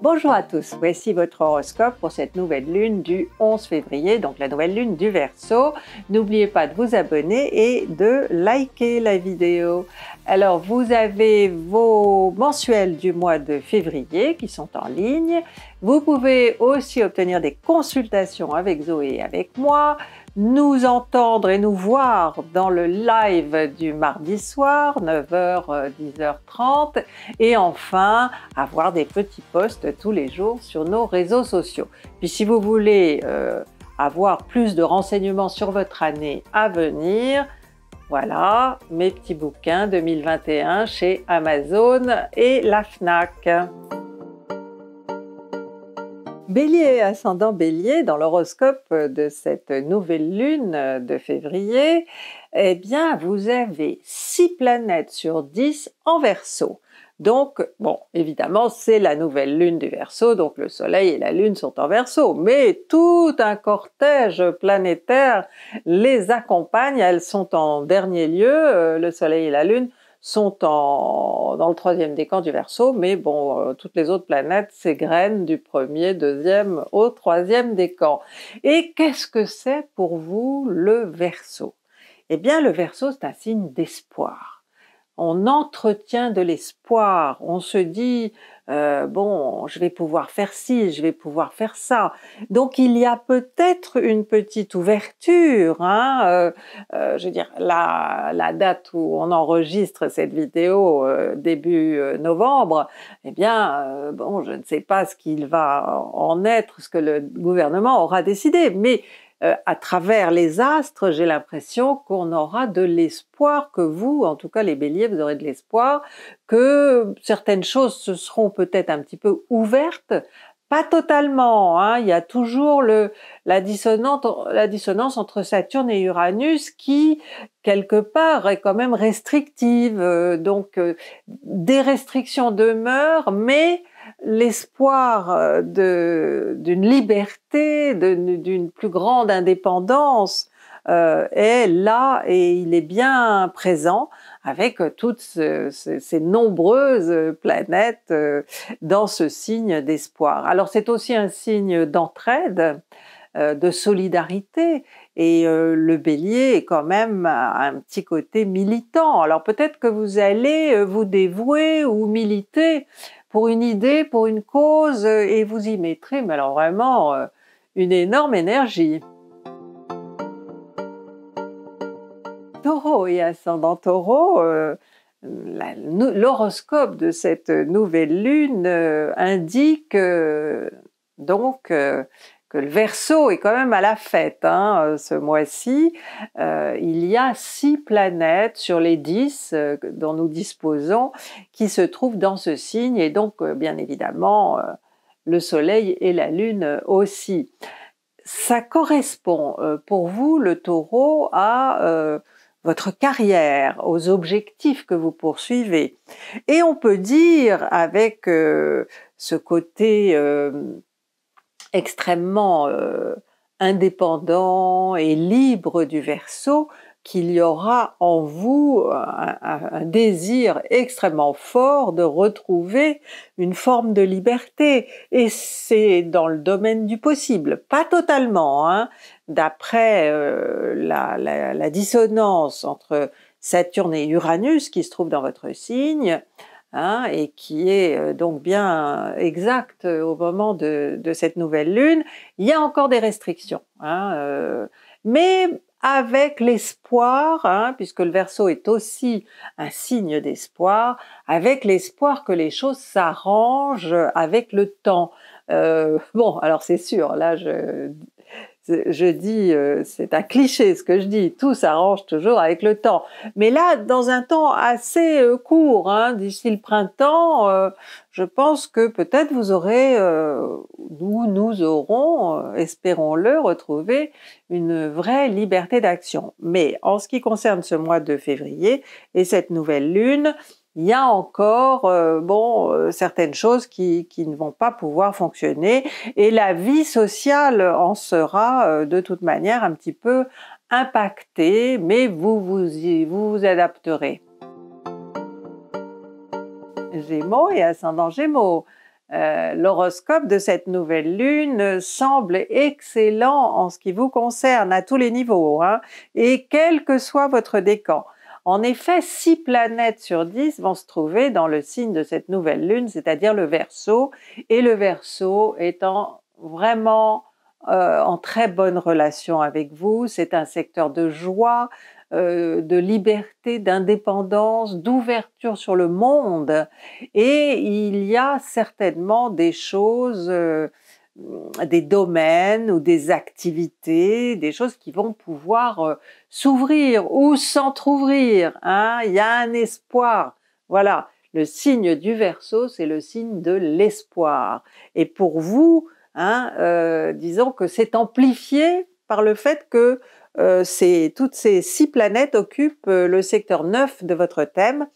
Bonjour à tous, voici votre horoscope pour cette nouvelle lune du 11 février, donc la nouvelle lune du Verseau. N'oubliez pas de vous abonner et de liker la vidéo. Alors vous avez vos mensuels du mois de février qui sont en ligne. Vous pouvez aussi obtenir des consultations avec Zoé et avec moi nous entendre et nous voir dans le live du mardi soir, 9h, 10h30, et enfin avoir des petits posts tous les jours sur nos réseaux sociaux. Puis si vous voulez euh, avoir plus de renseignements sur votre année à venir, voilà mes petits bouquins 2021 chez Amazon et la FNAC. Bélier, ascendant Bélier, dans l'horoscope de cette nouvelle lune de février, eh bien, vous avez 6 planètes sur 10 en Verseau. Donc, bon, évidemment, c'est la nouvelle lune du Verseau, donc le Soleil et la Lune sont en Verseau, mais tout un cortège planétaire les accompagne. Elles sont en dernier lieu, euh, le Soleil et la Lune sont dans le troisième décan du Verseau, mais bon, euh, toutes les autres planètes s'égrènent du premier, deuxième au troisième décan. Et qu'est-ce que c'est pour vous le Verseau? Eh bien, le Verseau, c'est un signe d'espoir on entretient de l'espoir, on se dit euh, bon, je vais pouvoir faire ci, je vais pouvoir faire ça. Donc il y a peut-être une petite ouverture. Hein, euh, euh, je veux dire, la, la, date où on enregistre cette vidéo début novembre, eh bien, bon, je ne sais pas ce qu'il va en être, ce que le gouvernement aura décidé, mais euh, à travers les astres, j'ai l'impression qu'on aura de l'espoir, que vous, en tout cas les béliers, vous aurez de l'espoir, que certaines choses se seront peut-être un petit peu ouvertes, pas totalement, hein. il y a toujours le, la, dissonance, la dissonance entre Saturne et Uranus qui, quelque part, est quand même restrictive. Euh, donc, euh, des restrictions demeurent, mais l'espoir euh, d'une liberté, d'une plus grande indépendance euh, est là et il est bien présent avec toutes ces nombreuses planètes euh, dans ce signe d'espoir. Alors c'est aussi un signe d'entraide, de solidarité et le bélier est quand même un petit côté militant. Alors peut-être que vous allez vous dévouer ou militer pour une idée, pour une cause, euh, et vous y mettrez, mais alors vraiment, euh, une énorme énergie. Taureau et ascendant taureau, euh, l'horoscope de cette nouvelle lune indique donc que le Verseau est quand même à la fête hein, euh, ce mois-ci. Euh, il y a six planètes sur les dix euh, dont nous disposons qui se trouvent dans ce signe et donc bien évidemment le Soleil et la Lune aussi. Ça correspond pour vous, le taureau, à votre carrière, aux objectifs que vous poursuivez. Et on peut dire avec ce côté extrêmement euh, indépendant et libre du verso, qu'il y aura en vous un, désir extrêmement fort de retrouver une forme de liberté. Et c'est dans le domaine du possible, pas totalement. Hein. D'après euh, la, la, dissonance entre Saturne et Uranus qui se trouve dans votre signe, Hein, et qui est euh, donc bien exact euh, au moment de, cette nouvelle lune, il y a encore des restrictions. Hein, euh, mais avec l'espoir, hein, puisque le verso est aussi un signe d'espoir, avec l'espoir que les choses s'arrangent avec le temps. bon, alors c'est sûr, là je je dis, euh, c'est un cliché ce que je dis, tout s'arrange toujours avec le temps. Mais là, dans un temps assez euh, court, hein, d'ici le printemps, euh, je pense que peut-être vous aurez, nous, nous aurons, espérons-le, retrouvé une vraie liberté d'action. Mais en ce qui concerne ce mois de février et cette nouvelle lune, il y a encore euh, bon euh, certaines choses qui, qui, ne vont pas pouvoir fonctionner et la vie sociale en sera euh, de toute manière un petit peu impactée, mais vous vous, vous, vous adapterez. Gémeaux et ascendant Gémeaux. l'horoscope de cette nouvelle lune semble excellent en ce qui vous concerne à tous les niveaux, hein, et quel que soit votre décan. En effet, six planètes sur dix vont se trouver dans le signe de cette nouvelle lune, c'est-à-dire le Verseau, et le Verseau étant vraiment euh, en très bonne relation avec vous, c'est un secteur de joie, euh, de liberté, d'indépendance, d'ouverture sur le monde. Et il y a certainement des choses, euh, des domaines ou des activités, des choses qui vont pouvoir euh, s'ouvrir ou s'entr'ouvrir. Hein. Il y a un espoir. Voilà, le signe du Verseau, c'est le signe de l'espoir. Et pour vous, hein, disons que c'est amplifié par le fait que euh, toutes ces six planètes occupent euh, le secteur 9 de votre thème,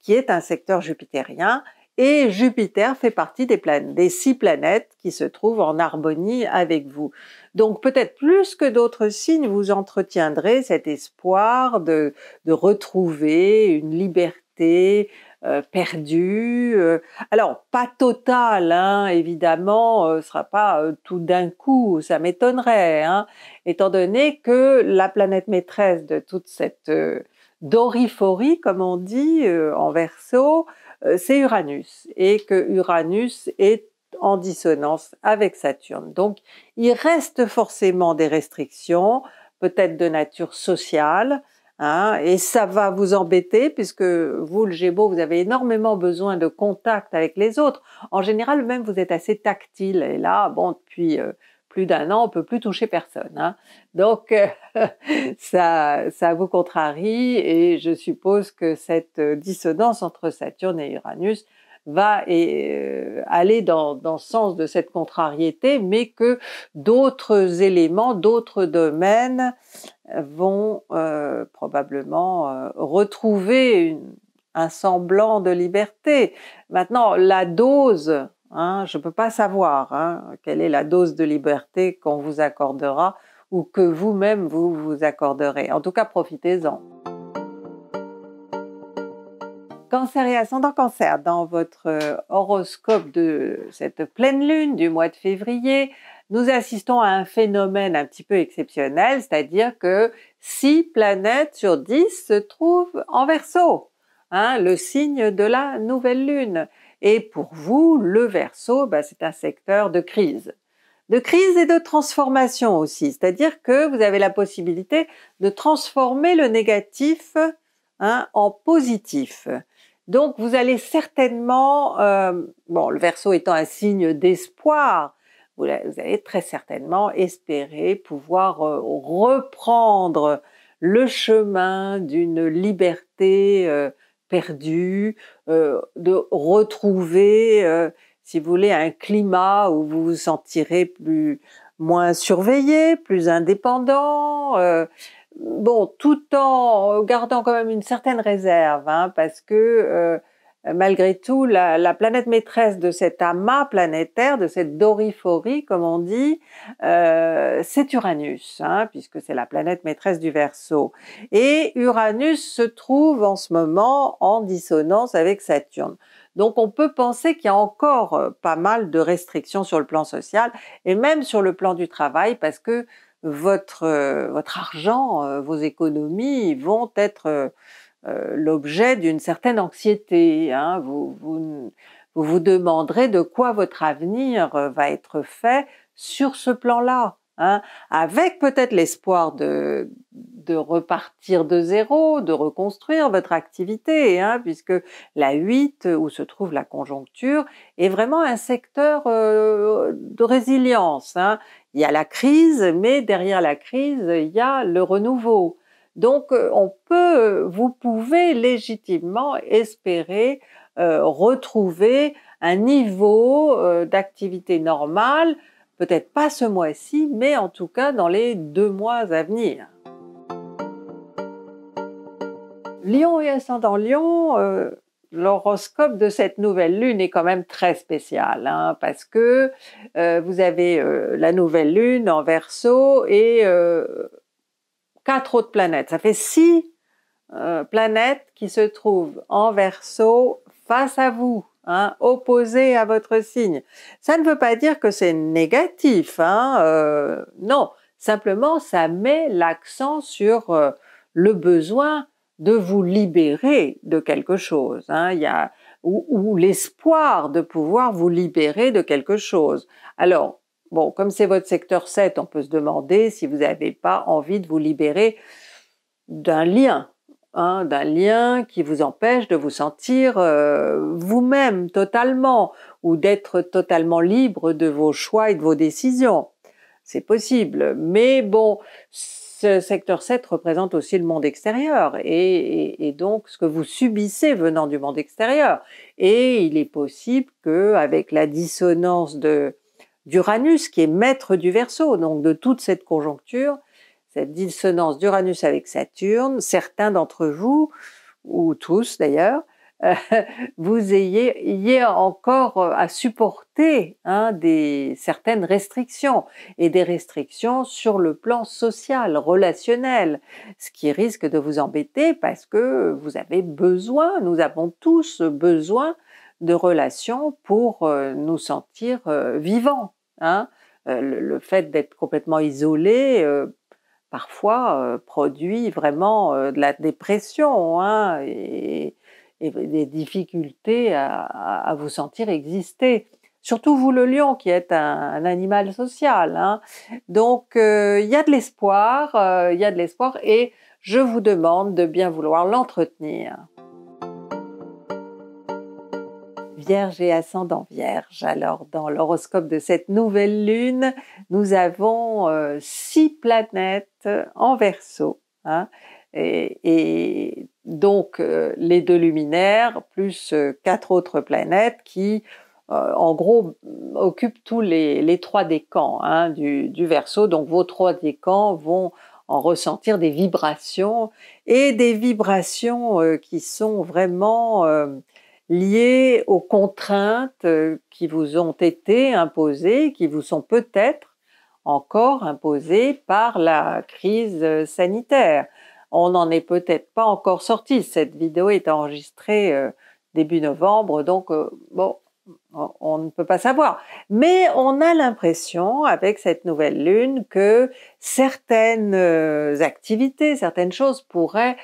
qui est un secteur jupitérien, et Jupiter fait partie des, des six planètes qui se trouvent en harmonie avec vous. Donc peut-être plus que d'autres signes, vous entretiendrez cet espoir de, retrouver une liberté, euh, perdu. Euh. alors pas total, hein, évidemment, euh, ce sera pas tout d'un coup, ça m'étonnerait, hein, étant donné que la planète maîtresse de toute cette doriphorie, comme on dit en verso, c'est Uranus, et que Uranus est en dissonance avec Saturne. Donc il reste forcément des restrictions, peut-être de nature sociale, Hein, et ça va vous embêter puisque vous, le Gémeaux, vous avez énormément besoin de contact avec les autres. En général, même vous êtes assez tactile. Et là, bon, depuis euh, plus d'un an, on peut plus toucher personne. Hein. Donc, euh, ça, ça vous contrarie et je suppose que cette dissonance entre Saturne et Uranus va euh, aller dans, dans le sens de cette contrariété, mais que d'autres éléments, d'autres domaines vont euh, probablement retrouver un semblant de liberté. Maintenant, la dose, hein, je ne peux pas savoir hein, quelle est la dose de liberté qu'on vous accordera ou que vous-même vous vous accorderez. En tout cas, profitez-en. Cancer et ascendant cancer, dans votre horoscope de cette pleine lune du mois de février, nous assistons à un phénomène un petit peu exceptionnel, c'est-à-dire que 6 planètes sur 10 se trouvent en verso, hein, le signe de la nouvelle lune. Et pour vous, le verso, bah, c'est un secteur de crise. De crise et de transformation aussi, c'est-à-dire que vous avez la possibilité de transformer le négatif hein, en positif. Donc vous allez certainement, euh, bon le verso étant un signe d'espoir, vous, allez très certainement espérer pouvoir euh, reprendre le chemin d'une liberté euh, perdue, de retrouver, si vous voulez, un climat où vous vous sentirez plus moins surveillé, plus indépendant, bon, tout en gardant quand même une certaine réserve, hein, parce que euh, malgré tout, la, planète maîtresse de cet amas planétaire, de cette doriphorie, comme on dit, euh, c'est Uranus, hein, puisque c'est la planète maîtresse du Verseau. Et Uranus se trouve en ce moment en dissonance avec Saturne. Donc on peut penser qu'il y a encore euh, pas mal de restrictions sur le plan social et même sur le plan du travail, parce que votre, euh, votre argent, euh, vos économies vont être euh, l'objet d'une certaine anxiété. Hein. Vous, vous, vous, demanderez de quoi votre avenir va être fait sur ce plan-là. Hein, avec peut-être l'espoir de, de repartir de zéro, de reconstruire votre activité, hein, puisque la 8, où se trouve la conjoncture, est vraiment un secteur de résilience. Hein il y a la crise, mais derrière la crise, il y a le renouveau. Donc, euh, on peut, vous pouvez légitimement espérer euh, retrouver un niveau euh, d'activité normale, peut-être pas ce mois-ci, mais en tout cas dans les deux mois à venir. Lion et ascendant Lion, l'horoscope de cette nouvelle lune est quand même très spécial, hein, parce que euh, vous avez euh, la nouvelle lune en verso et euh, quatre autres planètes. Ça fait six planètes qui se trouvent en verso face à vous. hein, opposé à votre signe. Ça ne veut pas dire que c'est négatif, hein, euh, non, simplement ça met l'accent sur euh, le besoin de vous libérer de quelque chose. Hein. Y a, ou, l'espoir de pouvoir vous libérer de quelque chose. Alors, bon, comme c'est votre secteur 7, on peut se demander si vous n'avez pas envie de vous libérer d'un lien, hein, d'un lien qui vous empêche de vous sentir euh, vous-même totalement, ou d'être totalement libre de vos choix et de vos décisions. C'est possible, mais bon, ce secteur 7 représente aussi le monde extérieur et, donc ce que vous subissez venant du monde extérieur. Et il est possible que avec la dissonance de d'Uranus qui est maître du Verseau, donc de toute cette conjoncture, cette dissonance d'Uranus avec Saturne, certains d'entre vous ou tous d'ailleurs vous ayez, encore euh, à supporter hein, des, certaines restrictions et des restrictions sur le plan social, relationnel, ce qui risque de vous embêter parce que vous avez besoin, nous avons tous besoin de relations pour euh, nous sentir euh, vivants. Hein. Le, fait d'être complètement isolé parfois produit vraiment de la dépression hein, et, des difficultés à, vous sentir exister. Surtout vous le lion qui est un, animal social. Hein. Donc euh, il y a de l'espoir, euh, il y a de l'espoir et je vous demande de bien vouloir l'entretenir. Vierge et ascendant Vierge. Alors dans l'horoscope de cette nouvelle lune, nous avons euh, six planètes en Verseau. Hein. Et, donc euh, les deux luminaires plus euh, quatre autres planètes qui en gros occupent tous les, trois décans hein, du, Verseau. Donc vos trois décans vont en ressentir des vibrations et des vibrations qui sont vraiment liées aux contraintes qui vous ont été imposées, qui vous sont peut-être encore imposées par la crise sanitaire. On n'en est peut-être pas encore sorti. Cette vidéo est enregistrée euh, début novembre, donc euh, bon, on ne peut pas savoir. Mais on a l'impression, avec cette nouvelle lune, que certaines euh, activités, certaines choses pourraient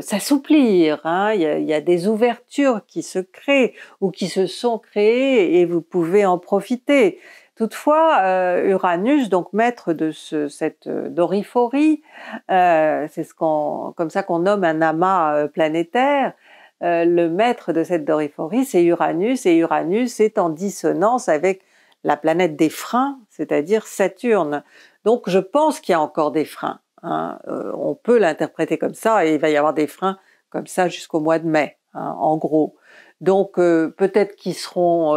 s'assouplir. Hein. Il, y a, des ouvertures qui se créent ou qui se sont créées et vous pouvez en profiter. Toutefois, euh, Uranus, donc maître de ce, cette euh, doriphorie, euh, c'est ce qu'on, comme ça qu'on nomme un amas planétaire, le maître de cette doriphorie, c'est Uranus, et Uranus est en dissonance avec la planète des freins, c'est-à-dire Saturne. Donc je pense qu'il y a encore des freins. Hein. on peut l'interpréter comme ça, et il va y avoir des freins comme ça jusqu'au mois de mai, hein, en gros. Donc peut-être qu'ils seront,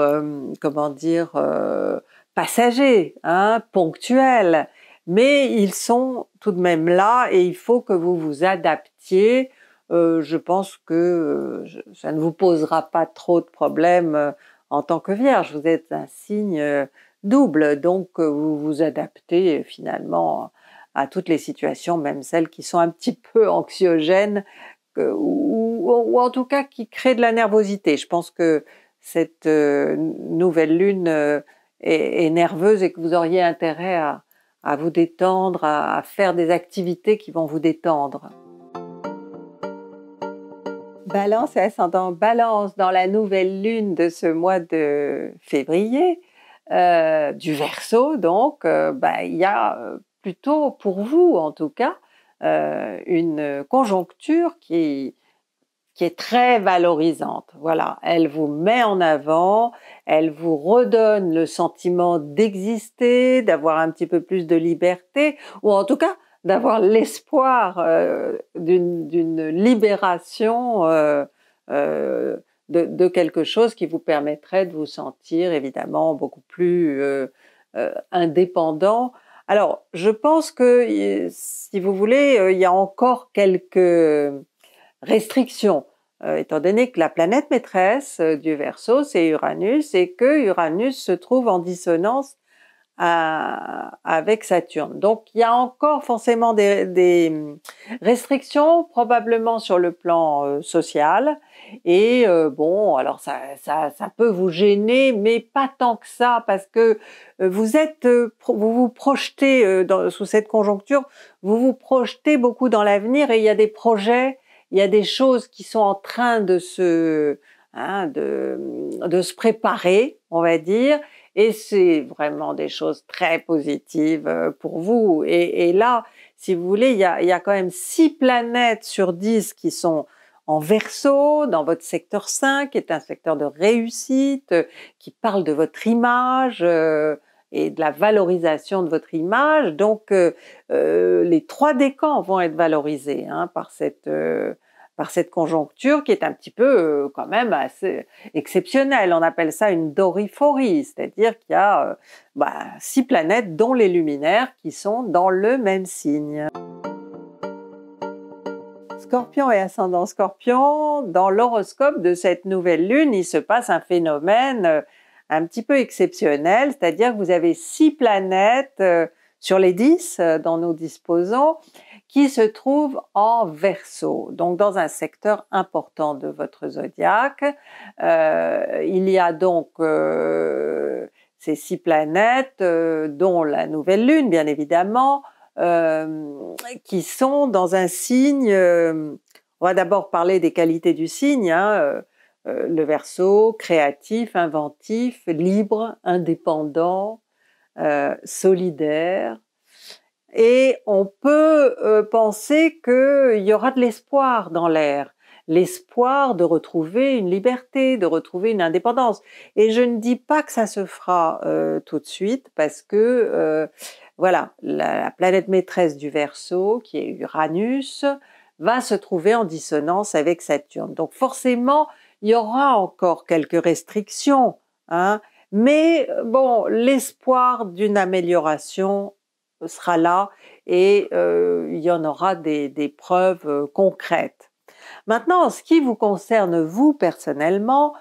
comment dire, passagers, hein, ponctuels, mais ils sont tout de même là et il faut que vous vous adaptiez. Euh, je pense que euh, ça ne vous posera pas trop de problèmes euh, en tant que vierge. Vous êtes un signe double, donc vous vous adaptez finalement à toutes les situations, même celles qui sont un petit peu anxiogènes ou, en tout cas qui créent de la nervosité. Je pense que cette nouvelle lune est, nerveuse et que vous auriez intérêt à, vous détendre, à, faire des activités qui vont vous détendre. Balance et ascendant balance dans la nouvelle lune de ce mois de février, euh, du Verseau donc, euh, bah, il y a euh, plutôt pour vous en tout cas une conjoncture qui, qui est très valorisante. Voilà, elle vous met en avant, elle vous redonne le sentiment d'exister, d'avoir un petit peu plus de liberté, ou en tout cas d'avoir l'espoir euh, d'une libération euh, euh, de, quelque chose qui vous permettrait de vous sentir évidemment beaucoup plus indépendant. Alors, je pense que, si vous voulez, il y a encore quelques restrictions. Étant donné que la planète maîtresse du Verseau, c'est Uranus, et que Uranus se trouve en dissonance avec Saturne. Donc il y a encore forcément des, restrictions, probablement sur le plan euh, social. Et euh, bon, alors ça, ça, ça, peut vous gêner, mais pas tant que ça, parce que euh, vous êtes, vous vous projetez sous cette conjoncture, vous vous projetez beaucoup dans l'avenir, et il y a des projets, il y a des choses qui sont en train de se, hein, de, de se préparer, on va dire, et c'est vraiment des choses très positives euh, pour vous. Et, là, si vous voulez, il y, a, quand même six planètes sur dix qui sont en verso, dans votre secteur 5, qui est un secteur de réussite, qui parle de votre image euh, et de la valorisation de votre image. Donc, euh, les trois décans vont être valorisés hein, par cette par cette conjoncture qui est un petit peu euh, quand même assez exceptionnelle. On appelle ça une doriphorie, c'est-à-dire qu'il y a euh, bah, six planètes, dont les luminaires, qui sont dans le même signe. Scorpion et ascendant Scorpion, dans l'horoscope de cette nouvelle lune, il se passe un phénomène euh, un petit peu exceptionnel, c'est-à-dire que vous avez six planètes sur les dix dont nous disposons qui se trouve en verso, donc dans un secteur important de votre zodiaque. Euh, il y a donc euh, ces six planètes, euh, dont la nouvelle lune, bien évidemment, qui sont dans un signe. on va d'abord parler des qualités du signe. Hein, le verso, créatif, inventif, libre, indépendant, solidaire, et on peut euh, penser qu'il y aura de l'espoir dans l'air, l'espoir de retrouver une liberté, de retrouver une indépendance. Et je ne dis pas que ça se fera euh, tout de suite parce que euh, voilà, la, planète maîtresse du Verseau, qui est Uranus, va se trouver en dissonance avec Saturne. Donc forcément, il y aura encore quelques restrictions, hein, mais bon, l'espoir d'une amélioration sera là et euh, il y en aura des, preuves euh, concrètes. Maintenant, en ce qui vous concerne vous personnellement,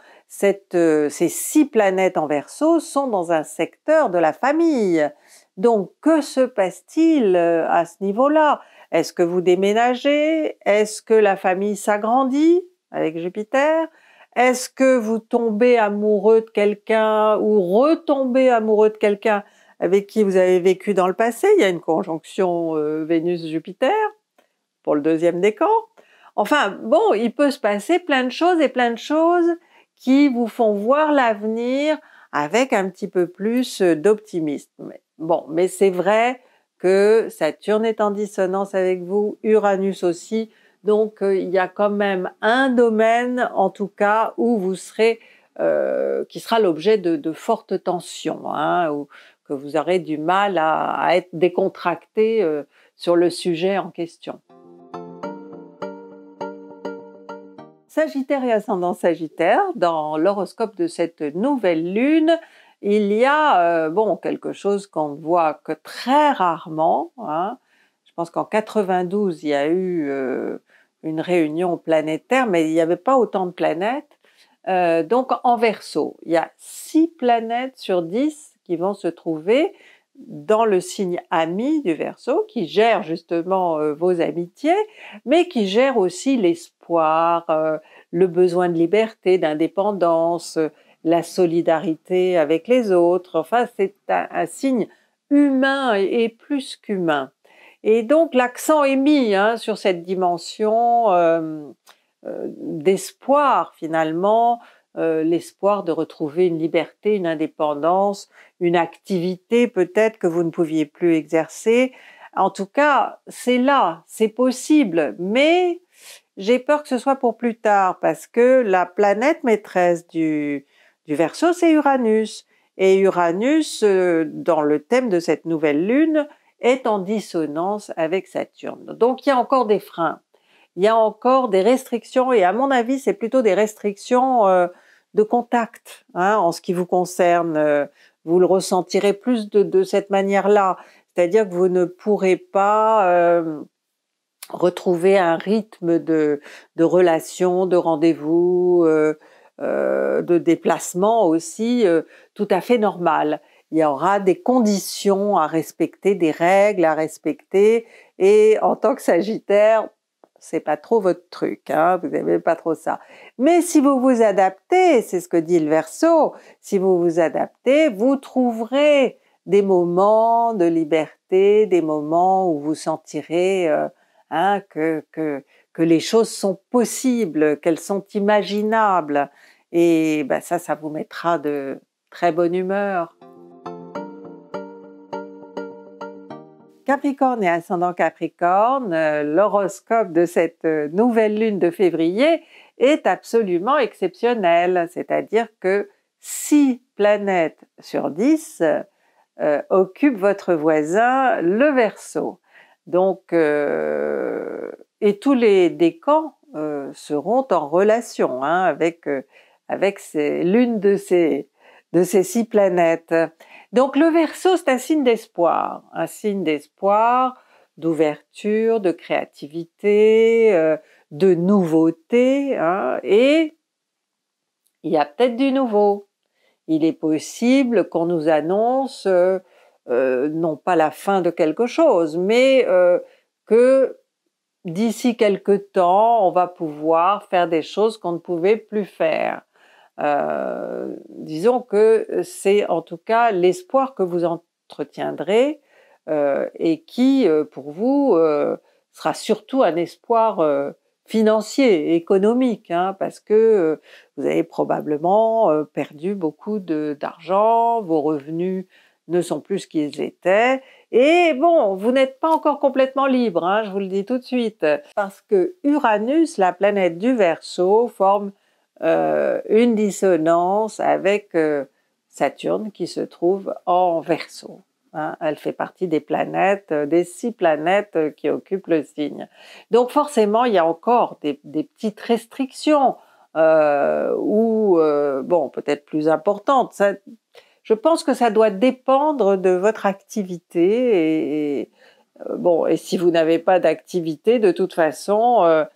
euh, ces six planètes en verso sont dans un secteur de la famille. Donc, que se passe-t-il à ce niveau-là? Est-ce que vous déménagez? Est-ce que la famille s'agrandit avec Jupiter? Est-ce que vous tombez amoureux de quelqu'un ou retombez amoureux de quelqu'un? Avec qui vous avez vécu dans le passé. Il y a une conjonction euh, Vénus-Jupiter pour le deuxième décan. Enfin, bon, il peut se passer plein de choses et plein de choses qui vous font voir l'avenir avec un petit peu plus euh, d'optimisme. Bon, mais c'est vrai que Saturne est en dissonance avec vous, Uranus aussi, donc euh, il y a quand même un domaine, en tout cas, où vous serez, qui sera l'objet de, fortes tensions, hein, que vous aurez du mal à, être décontracté euh, sur le sujet en question. Sagittaire et ascendant Sagittaire, dans l'horoscope de cette nouvelle lune, il y a euh, bon quelque chose qu'on ne voit que très rarement. Hein. Je pense qu'en 92 il y a eu euh, une réunion planétaire, mais il n'y avait pas autant de planètes. donc en Verseau, il y a six planètes sur 10 qui vont se trouver dans le signe ami du Verseau, qui gère justement euh, vos amitiés, mais qui gère aussi l'espoir, euh, le besoin de liberté, d'indépendance, la solidarité avec les autres. Enfin, c'est un, signe humain et, plus qu'humain. Et donc l'accent est mis hein, sur cette dimension euh, d'espoir finalement, euh, l'espoir de retrouver une liberté, une indépendance, une activité peut-être que vous ne pouviez plus exercer. En tout cas, c'est là, c'est possible, mais j'ai peur que ce soit pour plus tard parce que la planète maîtresse du, du Verseau, c'est Uranus. Et Uranus, euh, dans le thème de cette nouvelle lune, est en dissonance avec Saturne. Donc il y a encore des freins il y a encore des restrictions et à mon avis c'est plutôt des restrictions euh, de contact hein, en ce qui vous concerne. Euh, vous le ressentirez plus de, cette manière-là, c'est-à-dire que vous ne pourrez pas euh, retrouver un rythme de, de relations, de rendez-vous, de déplacement aussi tout à fait normal. il y aura des conditions à respecter, des règles à respecter, et en tant que Sagittaire, c'est pas trop votre truc, hein, vous n'aimez pas trop ça. Mais si vous vous adaptez, c'est ce que dit le Verseau, si vous vous adaptez, vous trouverez des moments de liberté, des moments où vous sentirez euh, hein, que, que, que les choses sont possibles, qu'elles sont imaginables. Et ben ça, ça vous mettra de très bonne humeur. Capricorne et ascendant Capricorne, euh, l'horoscope de cette euh, nouvelle lune de février est absolument exceptionnel, c'est-à-dire que 6 planètes sur 10 euh, occupent votre voisin le Verseau. Donc, et tous les décans seront en relation hein, avec, avec l'une de ces, de ces six planètes. Donc le Verseau, c'est un signe d'espoir, un signe d'espoir, d'ouverture, de créativité, euh, de nouveauté, hein, et il y a peut-être du nouveau. Il est possible qu'on nous annonce euh, euh, non pas la fin de quelque chose, mais que d'ici quelque temps, on va pouvoir faire des choses qu'on ne pouvait plus faire. Euh, disons que c'est en tout cas l'espoir que vous entretiendrez euh, et qui, euh, pour vous, sera surtout un espoir financier, économique, hein, parce que vous avez probablement perdu beaucoup d'argent, vos revenus ne sont plus ce qu'ils étaient, et bon, vous n'êtes pas encore complètement libre, hein, je vous le dis tout de suite, parce que Uranus, la planète du Verseau, forme euh, une dissonance avec euh, Saturne qui se trouve en Verseau. Hein. Elle fait partie des planètes, euh, des six planètes qui occupent le signe. Donc forcément, il y a encore des, petites restrictions ou bon, peut-être plus importantes. je pense que ça doit dépendre de votre activité et, bon, et si vous n'avez pas d'activité, de toute façon,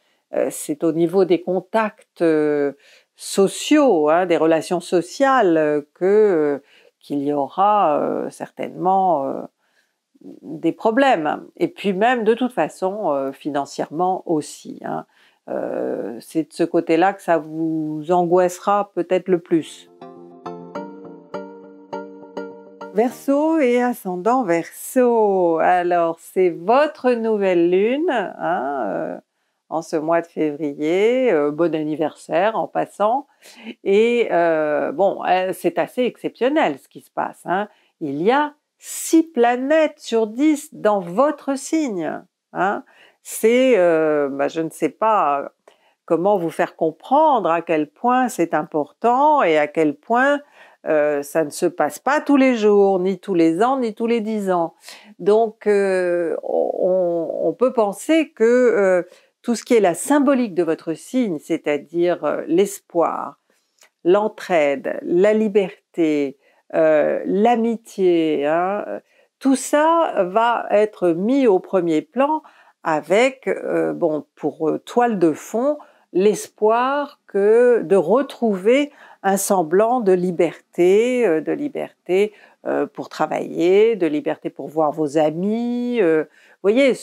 c'est au niveau des contacts euh, sociaux, hein, des relations sociales, euh, que qu'il y aura certainement des problèmes. Et puis même, de toute façon, financièrement aussi. Hein. c'est de ce côté-là que ça vous angoissera peut-être le plus. Verseau et ascendant Verseau. Alors, c'est votre nouvelle lune. Hein, en ce mois de février. Euh, bon anniversaire en passant. Et euh, bon, euh, c'est assez exceptionnel ce qui se passe. Hein. Il y a six planètes sur dix dans votre signe. Hein. C'est, bah, je ne sais pas comment vous faire comprendre à quel point c'est important et à quel point ça ne se passe pas tous les jours, ni tous les ans, ni tous les dix ans. Donc, on, on, peut penser que tout ce qui est la symbolique de votre signe, c'est-à-dire euh, l'espoir, l'entraide, la liberté, euh, l'amitié, hein, tout ça va être mis au premier plan avec, euh, bon, pour toile de fond, l'espoir que de retrouver un semblant de liberté, de liberté pour travailler, de liberté pour voir vos amis, voyez,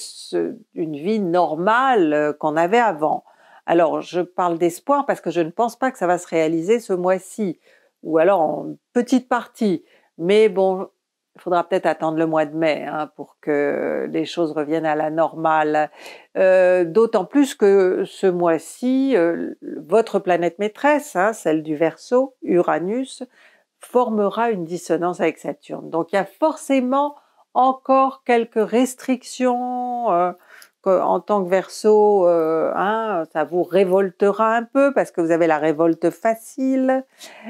une vie normale euh, qu'on avait avant. Alors, je parle d'espoir parce que je ne pense pas que ça va se réaliser ce mois-ci, ou alors en petite partie. Mais bon, il faudra peut-être attendre le mois de mai hein, pour que les choses reviennent à la normale. Euh, d'autant plus que ce mois-ci, euh, votre planète maîtresse, hein, celle du Verseau, Uranus, formera une dissonance avec Saturne. Donc il y a forcément encore quelques restrictions euh, en tant que verso, euh, hein, ça vous révoltera un peu parce que vous avez la révolte facile,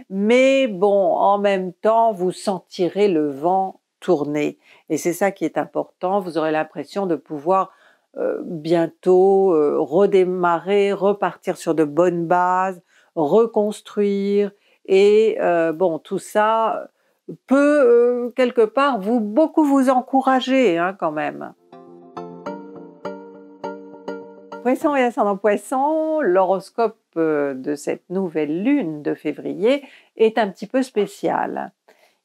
mais bon, en même temps, vous sentirez le vent tourner. Et c'est ça qui est important, vous aurez l'impression de pouvoir euh, bientôt redémarrer, repartir sur de bonnes bases, reconstruire, et bon, tout ça peut euh, quelque part vous beaucoup vous encourager hein, quand même. Poisson et ascendant poisson, l'horoscope euh, de cette nouvelle lune de février est un petit peu spécial.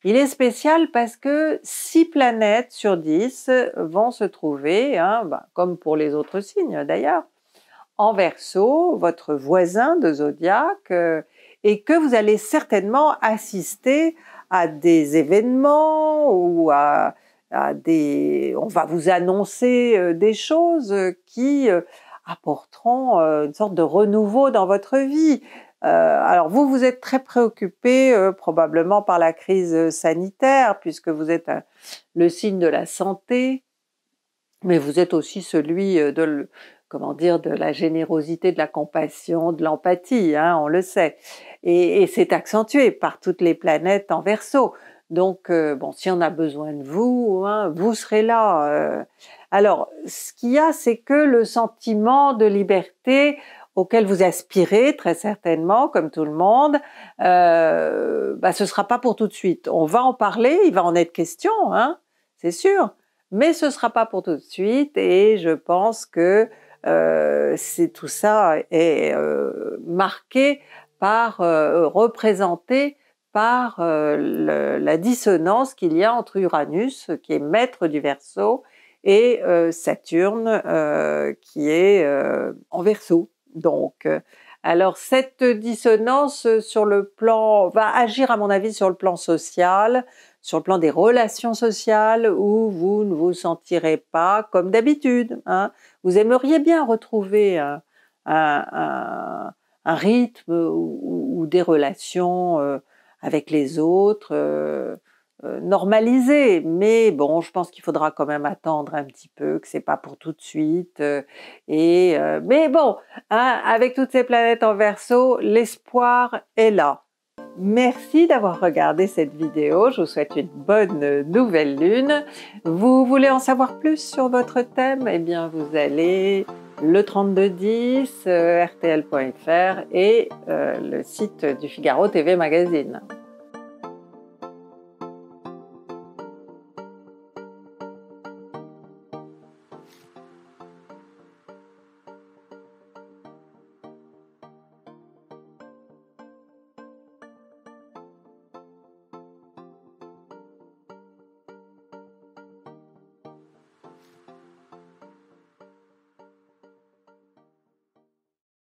Il est spécial parce que 6 planètes sur 10 vont se trouver, hein, bah, comme pour les autres signes d'ailleurs, en verso, votre voisin de zodiaque, euh, et que vous allez certainement assister à des événements ou à, des... On va vous annoncer euh, des choses qui euh, apporteront une sorte de renouveau dans votre vie. alors vous, vous êtes très préoccupé probablement par la crise sanitaire puisque vous êtes le signe de la santé, mais vous êtes aussi celui de, comment dire, de la générosité, de la compassion, de l'empathie, hein, on le sait. Et, c'est accentué par toutes les planètes en verso. Donc, euh, bon, si on a besoin de vous, hein, vous serez là. Euh. Alors, ce qu'il y a, c'est que le sentiment de liberté auquel vous aspirez très certainement, comme tout le monde, euh, bah, ce sera pas pour tout de suite. On va en parler, il va en être question, hein, c'est sûr, mais ce sera pas pour tout de suite. Et je pense que c'est tout ça est euh, marqué par, euh, représenté par la dissonance qu'il y a entre Uranus, qui est maître du Verseau, et Saturne, qui est en Verseau. Donc, alors cette dissonance sur le plan va agir à mon avis sur le plan social, sur le plan des relations sociales où vous ne vous sentirez pas comme d'habitude. Hein. Vous aimeriez bien retrouver un, rythme ou, des relations euh, avec les autres euh, euh, normalisées, mais bon, je pense qu'il faudra quand même attendre un petit peu, que c'est pas pour tout de suite. et mais bon, hein, avec toutes ces planètes en Verseau, l'espoir est là. Merci d'avoir regardé cette vidéo. Je vous souhaite une bonne nouvelle lune. Vous voulez en savoir plus sur votre thème? Eh bien, vous allez le 3210, euh, rtl.fr et euh, le site du Figaro TV Magazine.